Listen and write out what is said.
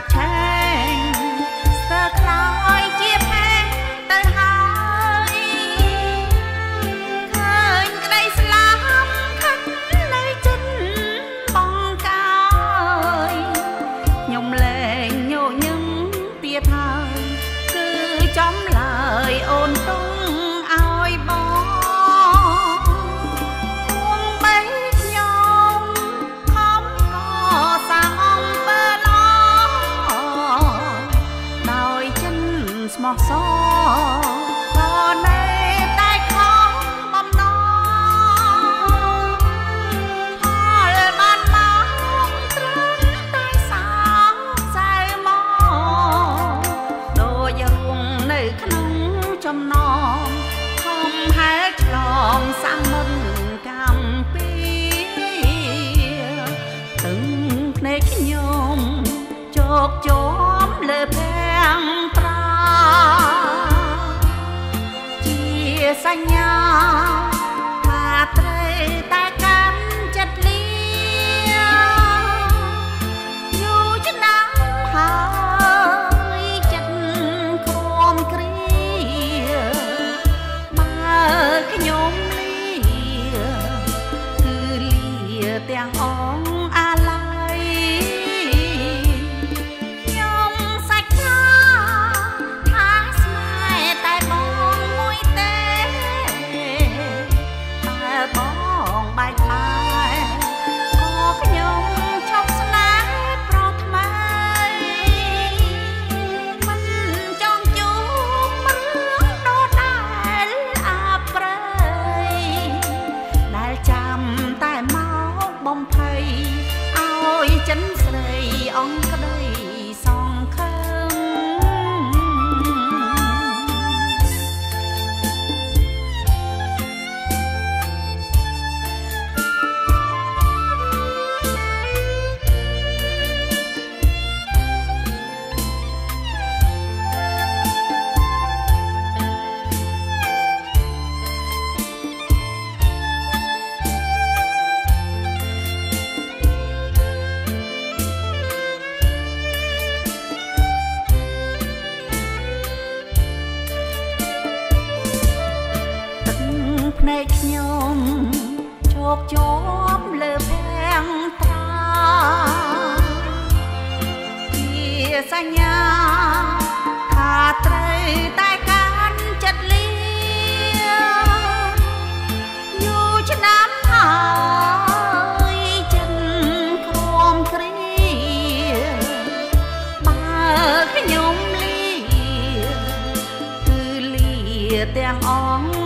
stop trying. ស្មោះសរក៏នៅតែខំបំណងផលបានមកត្រឹមតែសាងសៅមកដូចរួងនៅក្នុងចំណ ស នែកខ្ញុំជោគជាប់លើភាំងត្រាជាសញ្ញាថាត្រូវតែកាន់ចិត្តលៀយូរឆ្នាំហើយចិនក្រមគ្រាបើខ្ញុំលាគឺលាទាំងអង